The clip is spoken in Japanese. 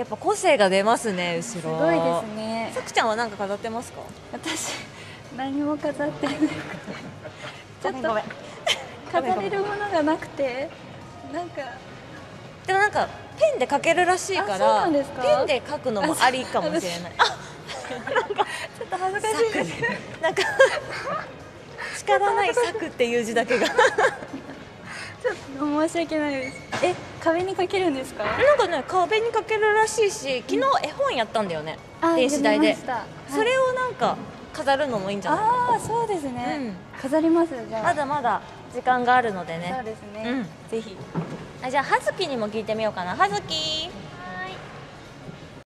やっぱ個性が出ますね後ろ。すごいですね。さくちゃんは何か飾ってますか？私何も飾ってない。ちょっとごめん。飾れるものがなくてなんか。でもなんかペンで描けるらしいからペンで描くのもありかもしれない。あちょっと恥ずかしい。ですなんか力ない「作」っていう字だけが。ちょっと申し訳ないですえ壁にかけるんですか？なんかね壁に描けるらしいし昨日絵本やったんだよねあ電子台で読みました。はい。それをなんか飾るのもいいんじゃないああそうですね、うん。飾りますじゃあ。まだまだ時間があるのでそうねですね、うん。ぜひ。あじゃあ葉月にも聞いてみようかな。葉月